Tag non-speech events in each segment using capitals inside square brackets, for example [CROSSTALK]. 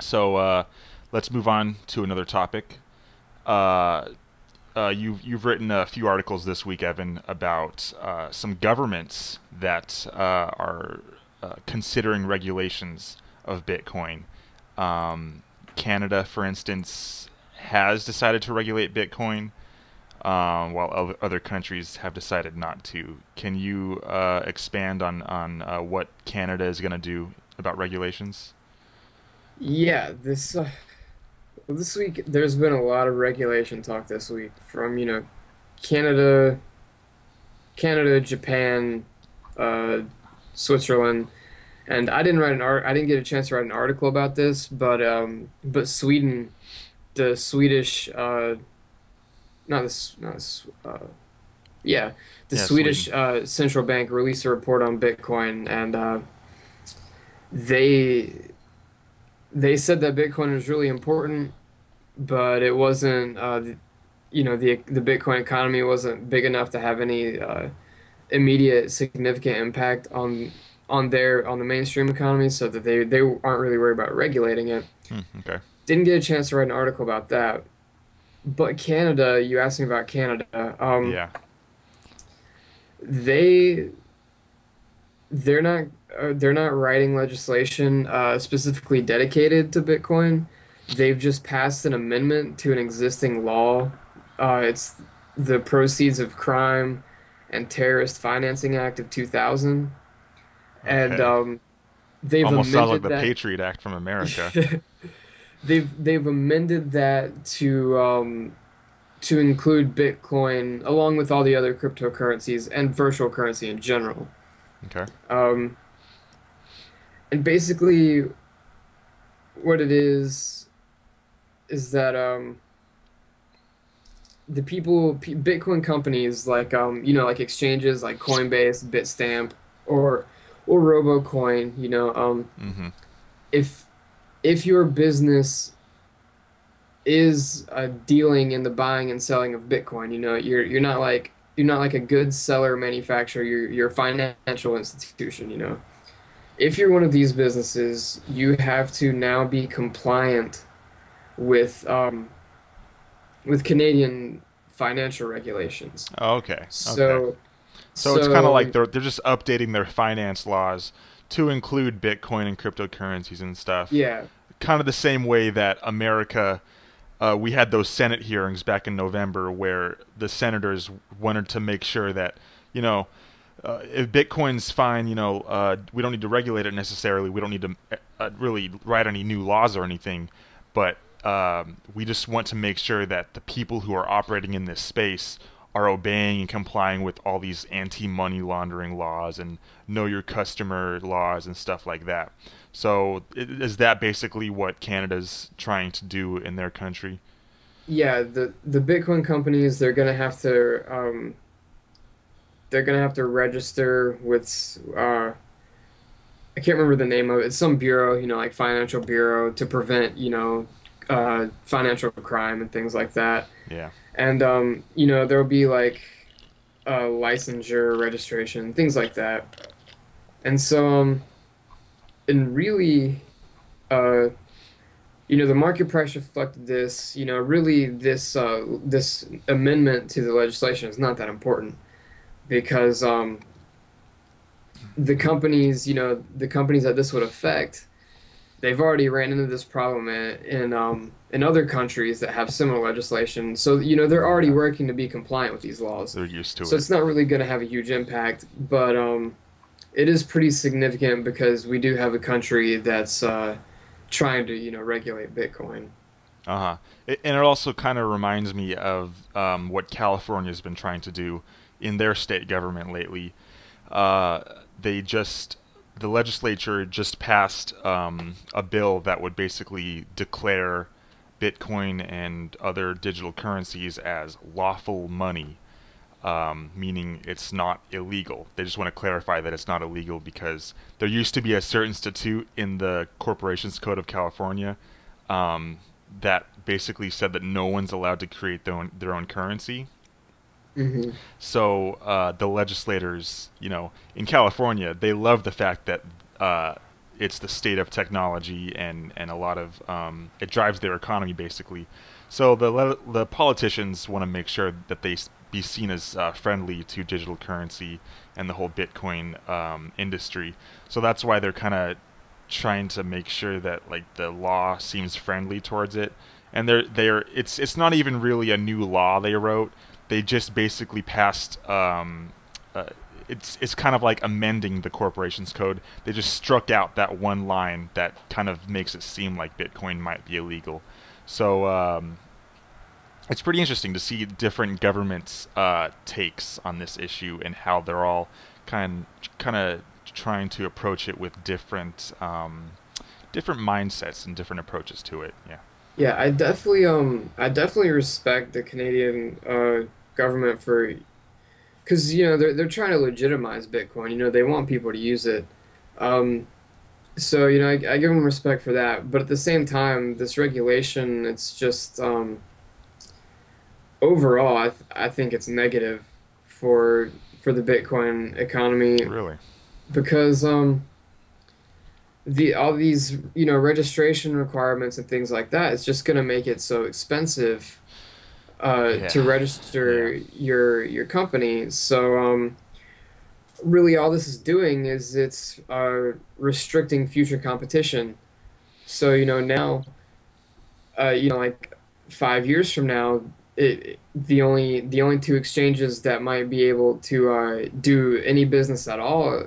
So uh, let's move on to another topic. Uh, uh, you've you've written a few articles this week, Evan, about uh, some governments that uh, are uh, considering regulations of Bitcoin. Um, Canada, for instance, has decided to regulate Bitcoin, um, while other countries have decided not to. Can you expand on on what Canada is going to do about regulations? Yeah, this uh, this week there's been a lot of regulation talk this week from you know Canada, Canada, Japan, uh, Switzerland, and I didn't write an art. I didn't get a chance to write an article about this, but um, but Sweden, the Swedish, uh, not this, not this, uh, yeah, the Yeah, Swedish uh, central bank released a report on Bitcoin, and uh, they they said that Bitcoin is really important, but it wasn't. Uh, the- you know, the the Bitcoin economy wasn't big enough to have any uh, immediate significant impact on on their on the mainstream economy, so that they they aren't really worried about regulating it. Hmm, okay. Didn't get a chance to write an article about that. But Canada, you asked me about Canada. Um, Yeah. they they're not they're not writing legislation uh, specifically dedicated to Bitcoin. They've just passed an amendment to an existing law. Uh, it's the Proceeds of Crime and Terrorist Financing Act of 2000, and um, they've Almost sounds like the that. Patriot Act from America. [LAUGHS] they've they've amended that to um, to include Bitcoin along with all the other cryptocurrencies and virtual currency in general. okay. Um, and basically, what it is is that um, the people, P- Bitcoin companies like um, you know, like exchanges like Coinbase, Bitstamp, or or RoboCoin, you know, um, hmm if if your business is uh, dealing in the buying and selling of Bitcoin, you know, you're you're not like you're not like a good seller manufacturer. You're you're a financial institution. You know, if you're one of these businesses, you have to now be compliant with um, with Canadian financial regulations. Okay. Okay. So So, it's kind of like they're they're just updating their finance laws to include Bitcoin and cryptocurrencies and stuff. yeah, Kind of the same way that America, uh, we had those Senate hearings back in November where the senators wanted to make sure that you know. Uh, if Bitcoin's fine, you know, uh, we don't need to regulate it necessarily. We don't need to uh, really write any new laws or anything, but um, we just want to make sure that the people who are operating in this space are obeying and complying with all these anti-money laundering laws and know your customer laws and stuff like that. So is that basically what Canada's trying to do in their country? yeah. The the Bitcoin companies they're gonna have to um, they're gonna have to register with uh, I can't remember the name of it. It's some bureau, you know, like financial bureau to prevent, you know, uh, financial crime and things like that. Yeah. And um, you know, there'll be like uh, licensure, registration, things like that. And so, um, and really, uh, you know, the market price reflected this. You know, really, this uh, this amendment to the legislation is not that important because um, the companies, you know, the companies that this would affect, they've already ran into this problem in in, um, in other countries that have similar legislation. So you know, they're already working to be compliant with these laws. They're used to So it. So it's not really going to have a huge impact, but um, it is pretty significant because we do have a country that's uh, trying to, you know, regulate Bitcoin. Uh huh. And it also kind of reminds me of um, what California's been trying to do in their state government lately. Uh, they just the legislature just passed um, a bill that would basically declare Bitcoin and other digital currencies as lawful money, um, meaning it's not illegal. They just want to clarify that it's not illegal because there used to be a certain statute in the Corporations Code of California um, that basically said that no one's allowed to create their own, their own currency. Hmm So uh, the legislators, you know, in California, they love the fact that uh, it's the state of technology and and a lot of um, it drives their economy basically. So the the politicians want to make sure that they be seen as uh, friendly to digital currency and the whole Bitcoin um, industry. So that's why they're kind of trying to make sure that like the law seems friendly towards it. And they're they're it's it's not even really a new law they wrote. They just basically passed. Um, uh, it's it's kind of like amending the corporation's code. They just struck out that one line that kind of makes it seem like Bitcoin might be illegal. So um, it's pretty interesting to see different governments' uh, takes on this issue and how they're all kind kind of trying to approach it with different um, different mindsets and different approaches to it. Yeah. Yeah, I definitely um I definitely respect the Canadian uh government for because you know they're they're trying to legitimize Bitcoin. You know they want people to use it. Um, so you know I, I give them respect for that, but at the same time, this regulation it's just um, overall I th- I think it's negative for for the Bitcoin economy. Really? Because um the all these you know registration requirements and things like that it's just going to make it so expensive uh, yeah. to register yeah. your your company so um, really all this is doing is it's uh, restricting future competition so you know now uh, you know like five years from now it, the only the only two exchanges that might be able to uh, do any business at all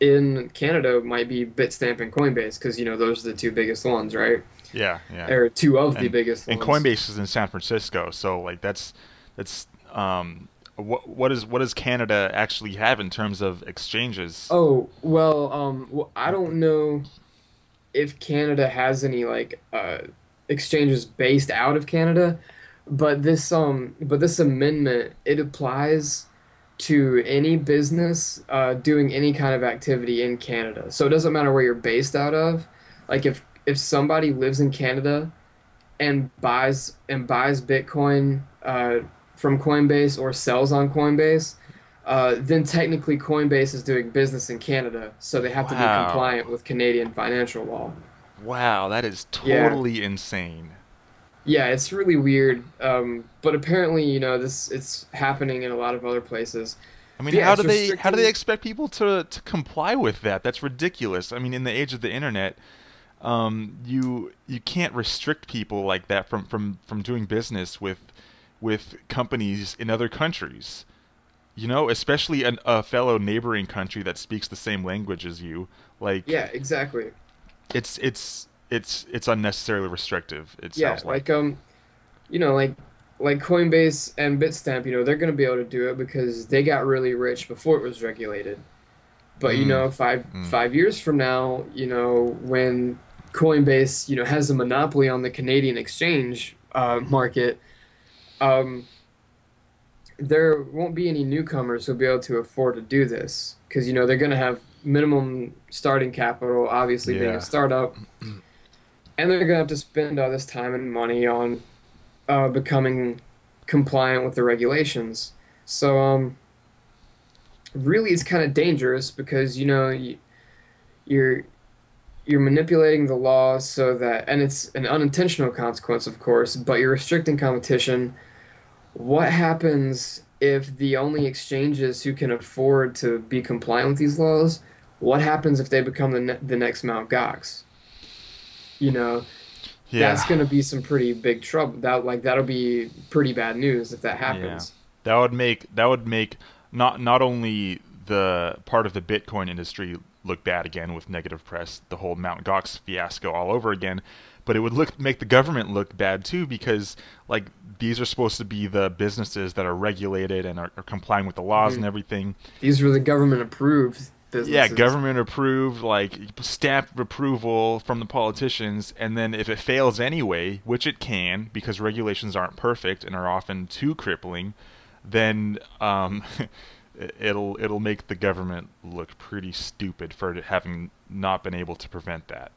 in Canada might be Bitstamp and Coinbase because you know those are the two biggest ones, right? Yeah, yeah. Or two of and, the biggest and ones. Coinbase is in San Francisco, so like that's that's um what what is what does Canada actually have in terms of exchanges? Oh well, um, well, I don't know if Canada has any like uh, exchanges based out of Canada, but this um but this amendment it applies to any business uh, doing any kind of activity in Canada. So it doesn't matter where you're based out of. Like if if somebody lives in Canada and buys and buys Bitcoin uh, from Coinbase or sells on Coinbase, uh, then technically Coinbase is doing business in Canada, so they have to be compliant with Canadian financial law. Wow, that is Yeah. totally insane. Yeah, it's really weird. Um, but apparently, you know, this it's happening in a lot of other places. I mean, Yeah, how do they how do they expect people to to comply with that? That's ridiculous. I mean, in the age of the internet, um, you you can't restrict people like that from from from doing business with with companies in other countries. You know, especially an, a fellow neighboring country that speaks the same language as you. Like, Yeah, exactly. it's it's it's it's unnecessarily restrictive. It Yeah, sounds like. like um, you know, like like Coinbase and Bitstamp, you know, they're gonna be able to do it because they got really rich before it was regulated. But you Mm. know, five Mm. five years from now, you know, when Coinbase, you know, has a monopoly on the Canadian exchange uh, market, um, there won't be any newcomers who'll be able to afford to do this because you know they're gonna have minimum starting capital, obviously being a startup, [CLEARS THROAT] and they're gonna have to spend all this time and money on uh, becoming compliant with the regulations. So, um, really, it's kind of dangerous because you know you, you're you're manipulating the law so that, and it's an unintentional consequence, of course, but you're restricting competition. What happens if the only exchanges who can afford to be compliant with these laws? What happens if they become the ne- the next Mount Gox? You know, yeah. that's going to be some pretty big trouble. That like that'll be pretty bad news if that happens. That would make that would make not not only the part of the Bitcoin industry look bad again with negative press, the whole Mount Gox fiasco all over again, but it would look make the government look bad too because like these are supposed to be the businesses that are regulated and are, are complying with the laws Mhm. and everything. These were the government approved businesses. Yeah, government approved, like stamp approval from the politicians, and then if it fails anyway, which it can because regulations aren't perfect and are often too crippling, then um, [LAUGHS] it'll it'll make the government look pretty stupid for having not been able to prevent that.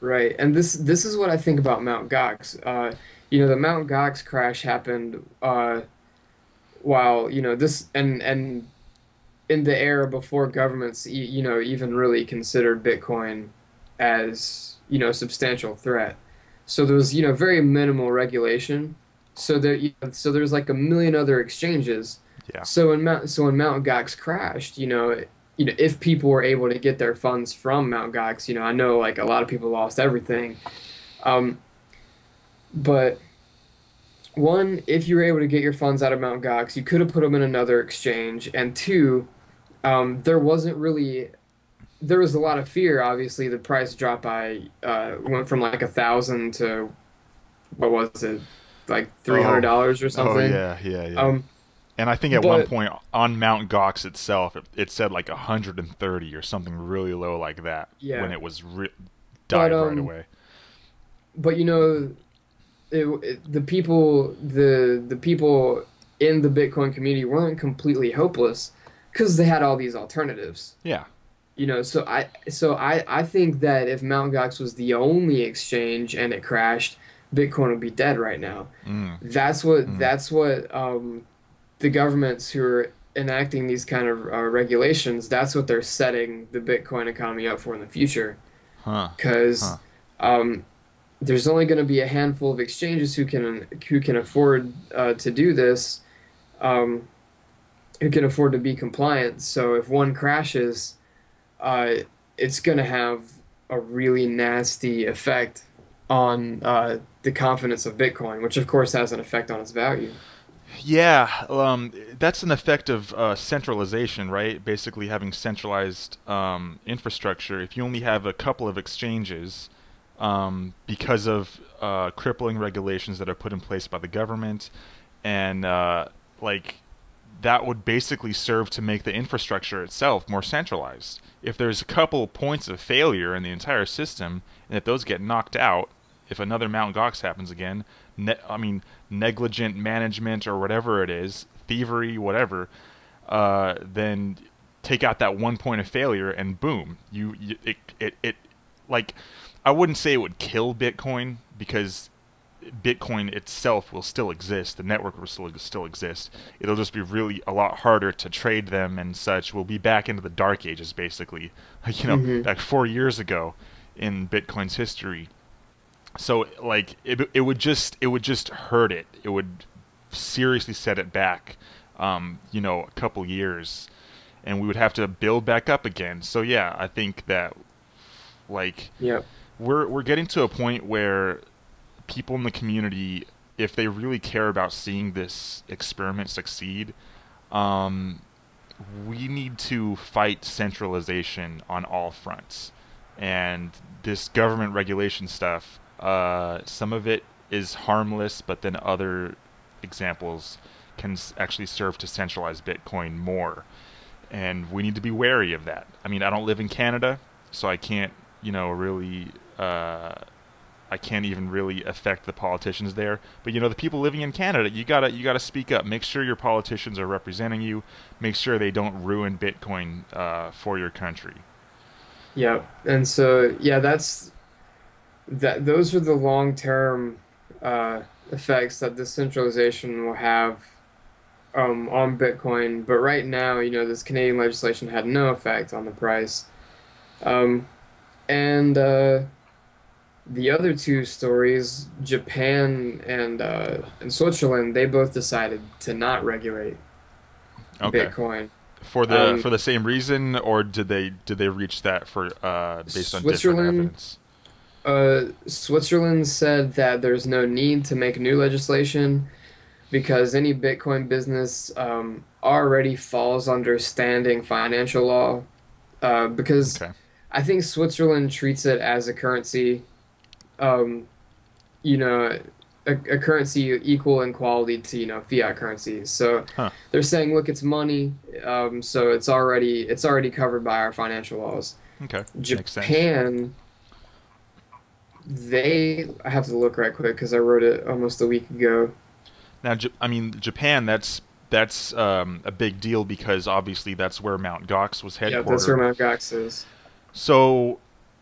Right, and this this is what I think about Mount Gox. Uh, you know, the Mount Gox crash happened uh, while you know this and and in the era before governments, you know, even really considered Bitcoin as you know a substantial threat. So there was you know very minimal regulation. So there you know, so there's like a million other exchanges. Yeah. So when Mount so when Mt. Gox crashed, you know you know if people were able to get their funds from Mt. Gox, you know I know like a lot of people lost everything. Um, but one, if you were able to get your funds out of Mt. Gox, you could have put them in another exchange. And two, um, there wasn't really, there was a lot of fear. Obviously, the price dropped by, uh, went from like a thousand to, what was it, like three hundred dollars or something. Oh yeah, yeah, yeah. Um, and I think at one point on Mount Gox itself, it, it said like 130 or something really low like that Yeah. when it was re- died right um, away. but you know, it, it, the people, the the people in the Bitcoin community weren't completely hopeless because they had all these alternatives. Yeah. You know, so I so I I think that if Mt. Gox was the only exchange and it crashed, Bitcoin would be dead right now. Mm. That's what Mm. that's what um, the governments who are enacting these kind of uh, regulations. That's what they're setting the Bitcoin economy up for in the future. Huh. Because Huh. um, there's only going to be a handful of exchanges who can who can afford uh, to do this, um, who can afford to be compliant. So if one crashes, uh, it's going to have a really nasty effect on uh, the confidence of Bitcoin, which of course has an effect on its value. Yeah, um, that's an effect of uh, centralization, right? Basically, having centralized um, infrastructure. If you only have a couple of exchanges, um, because of uh, crippling regulations that are put in place by the government, and uh, like that would basically serve to make the infrastructure itself more centralized. If there's a couple points of failure in the entire system, and if those get knocked out, if another Mount Gox happens again, I mean negligent management or whatever it is, thievery, whatever, uh, then take out that one point of failure and boom, you, you it, it it like I wouldn't say it would kill Bitcoin because Bitcoin itself will still exist. The network will still still exist. It'll just be really a lot harder to trade them and such. We'll be back into the dark ages, basically. Like [LAUGHS] you know, Mhm. back four years ago in Bitcoin's history. So like it, it would just it would just hurt it. It would seriously set it back. Um, you know, a couple years, and we would have to build back up again. So yeah, I think that like yeah we're we're getting to a point where people in the community, if they really care about seeing this experiment succeed, um, we need to fight centralization on all fronts. And this government regulation stuff, uh, some of it is harmless, but then other examples can actually serve to centralize Bitcoin more. And we need to be wary of that. I mean, I don't live in Canada, so I can't, you know, really. Uh, I can't even really affect the politicians there. But you know, the people living in Canada, you gotta you gotta speak up. Make sure your politicians are representing you. Make sure they don't ruin Bitcoin uh, for your country. Yep. And so yeah, that's that. Those are the long term uh, effects that this centralization will have um, on Bitcoin. But right now, you know, this Canadian legislation had no effect on the price. Um, and uh, the other two stories, Japan and uh, and Switzerland, they both decided to not regulate Okay. Bitcoin. For the Um, for the same reason, or did they did they reach that for uh, based on different Switzerland- evidence? Uh, Switzerland said that there's no need to make new legislation because any Bitcoin business um, already falls under standing financial law. Uh, because Okay. I think Switzerland treats it as a currency, um, you know, a, a currency equal in quality to you know fiat currencies. So Huh. they're saying, look, it's money, um, so it's already it's already covered by our financial laws. Okay. Japan, they I have to look right quick because I wrote it almost a week ago. Now, I mean, Japan. That's that's um, a big deal because obviously that's where Mount Gox was headquartered. Yeah, that's where Mount Gox is. So,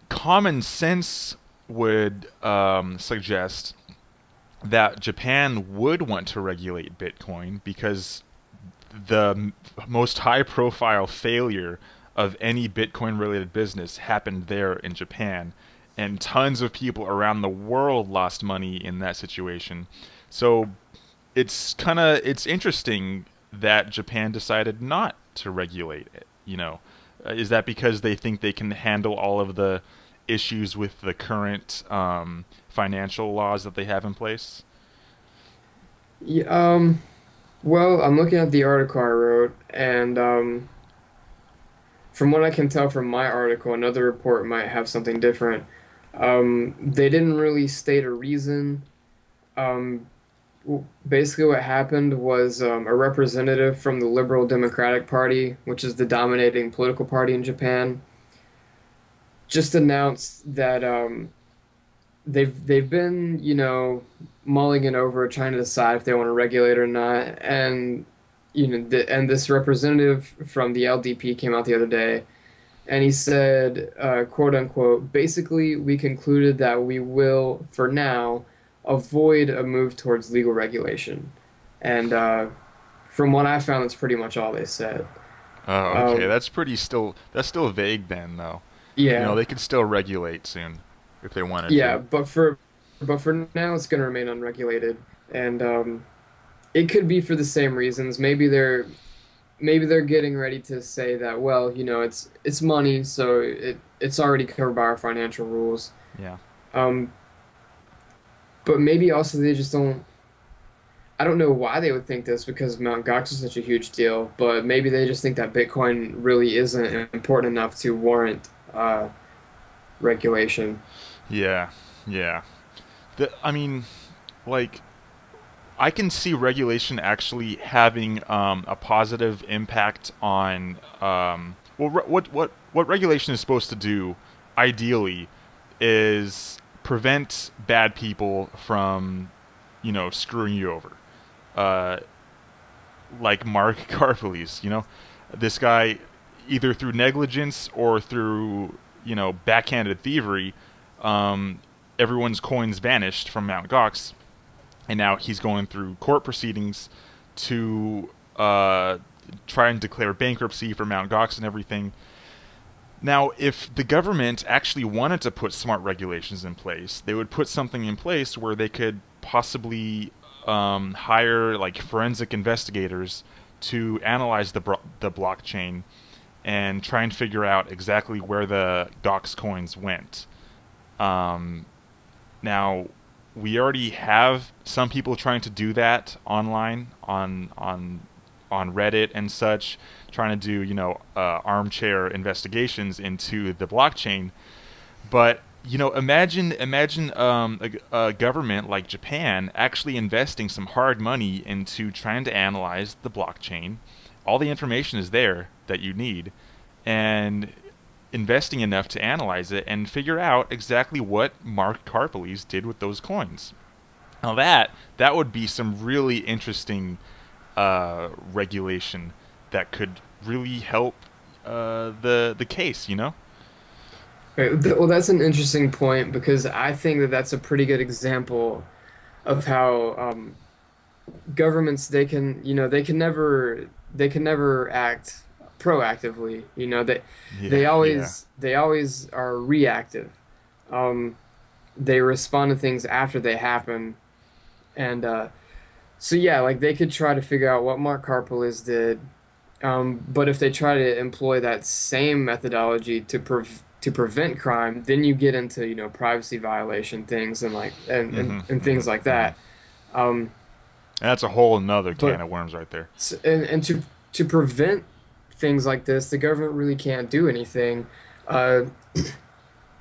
common sense would um, suggest that Japan would want to regulate Bitcoin because the m- most high profile failure of any Bitcoin related business happened there in Japan. and tons of people around the world lost money in that situation. So it's kind of it's interesting that Japan decided not to regulate it. You know, uh, is that because they think they can handle all of the issues with the current um, financial laws that they have in place? Yeah, um, well, I'm looking at the article I wrote, and um, from what I can tell from my article, another report might have something different. Um, they didn't really state a reason. Um, basically, what happened was um, a representative from the Liberal Democratic Party, which is the dominating political party in Japan, just announced that um, they've they've been you know mulling it over, trying to decide if they want to regulate or not, and you know, and this representative from the LDP came out the other day, and he said, uh, quote unquote, basically we concluded that we will, for now, avoid a move towards legal regulation, and uh, from what I found, that's pretty much all they said. Oh, okay. Um, that's pretty still. That's still vague then, though. Yeah. You know, they could still regulate soon if they wanted yeah, to. but for but for now it's going to remain unregulated and um, it could be for the same reasons. Maybe they're maybe they're getting ready to say that well, you know, it's it's money, so it it's already covered by our financial rules. Yeah. Um but maybe also they just don't I don't know why they would think this because Mount Gox is such a huge deal, but maybe they just think that Bitcoin really isn't important enough to warrant uh, regulation. Yeah, yeah. The, I mean, like, I can see regulation actually having um, a positive impact on. Um, well, what what what regulation is supposed to do, ideally, is prevent bad people from, you know, screwing you over. Uh, like Mark [LAUGHS] Karpeles, you know, this guy, either through negligence or through you know backhanded thievery, um, everyone's coins vanished from Mount Gox, and now he's going through court proceedings to uh, try and declare bankruptcy for Mount Gox and everything. Now, if the government actually wanted to put smart regulations in place, they would put something in place where they could possibly um, hire like forensic investigators to analyze the the blockchain and try and figure out exactly where the Gox coins went. Um, now, we already have some people trying to do that online on on on Reddit and such, trying to do you know uh, armchair investigations into the blockchain. But you know, imagine imagine um, a, a, government like Japan actually investing some hard money into trying to analyze the blockchain. All the information is there that you need, and investing enough to analyze it and figure out exactly what Mark Karpeles did with those coins. Now that that would be some really interesting uh, regulation that could really help uh, the the case. You know. Well, that's an interesting point because I think that that's a pretty good example of how um, governments they can you know they can never they can never act proactively. You know, they yeah, they always yeah. they always are reactive. Um, they respond to things after they happen, and uh, so yeah, like they could try to figure out what Mark Karpeles did, um, but if they try to employ that same methodology to pre- to prevent crime, then you get into you know privacy violation things and like and mm-hmm, and, and, things mm-hmm, like that. Um, that's a whole another can of worms right there. And and to to prevent things like this, the government really can't do anything. Uh,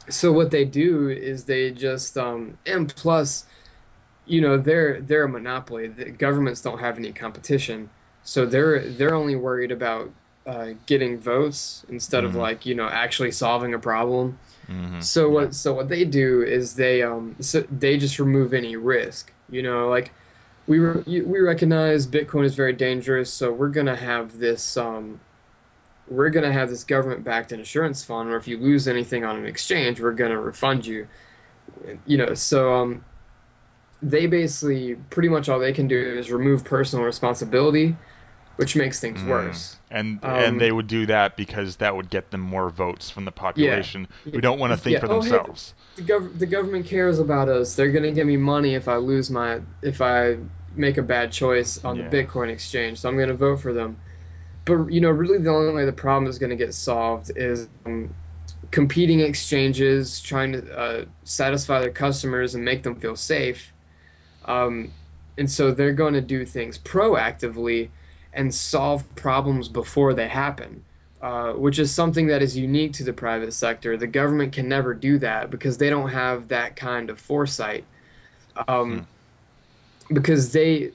so what they do is they just um, and plus, you know, they're they're a monopoly. The governments don't have any competition, so they're they're only worried about uh, getting votes instead mm-hmm. of like you know actually solving a problem. Mm-hmm. So what so what they do is they um so they just remove any risk. You know, like we re- we recognize Bitcoin is very dangerous, so we're gonna have this um we're going to have this government backed insurance fund where if you lose anything on an exchange, we're going to refund you. You know, so um, they basically pretty much all they can do is remove personal responsibility which makes things Mm. worse. And Um, and they would do that because that would get them more votes from the population who don't want to think Yeah, for oh, hey, themselves. The, gov- the government cares about us. They're gonna give me money if I lose my if I make a bad choice on Yeah. the Bitcoin exchange, so I'm gonna vote for them. But you know, really, the only way the problem is gonna get solved is um, competing exchanges trying to uh, satisfy their customers and make them feel safe. Um, and so they're going to do things proactively and solve problems before they happen uh, which is something that is unique to the private sector. The government can never do that because they don't have that kind of foresight. Um, Because they,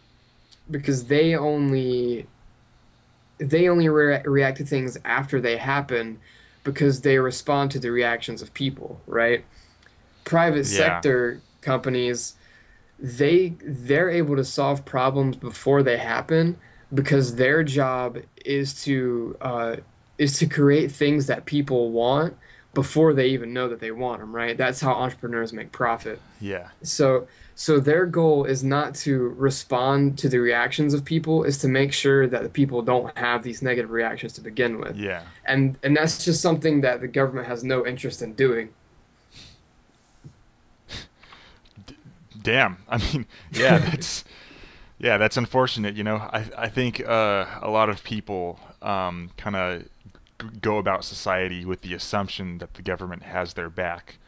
because they only, they only rea- react to things after they happen, because they respond to the reactions of people. Right? Private Yeah. sector companies, they they're able to solve problems before they happen because their job is to uh, is to create things that people want before they even know that they want them right that's how entrepreneurs make profit Yeah. so so their goal is not to respond to the reactions of people is to make sure that the people don't have these negative reactions to begin with Yeah. and and that's just something that the government has no interest in doing Damn. I mean, yeah, [LAUGHS] that's yeah, that's unfortunate. You know, I I think uh, a lot of people um, kind of go about society with the assumption that the government has their back,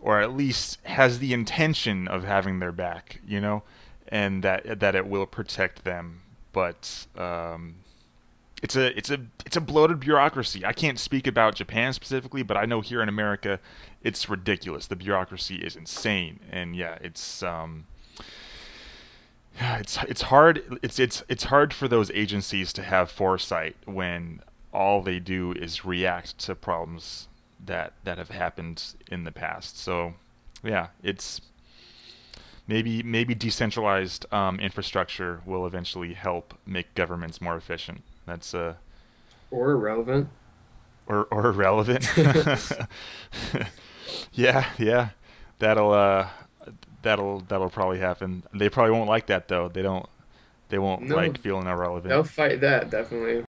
or at least has the intention of having their back. You know, and that that it will protect them. But um, it's a it's a it's a bloated bureaucracy. I can't speak about Japan specifically, but I know here in America, it's ridiculous. The bureaucracy is insane, and yeah, it's um, Yeah, it's it's hard. It's it's it's hard for those agencies to have foresight when all they do is react to problems that that have happened in the past. So, yeah, it's maybe maybe decentralized um, infrastructure will eventually help make governments more efficient. That's uh or irrelevant or or irrelevant. [LAUGHS] yeah, yeah, that'll uh that'll that'll probably happen. They probably won't like that though. They don't they won't No. like feeling irrelevant. they'll fight that definitely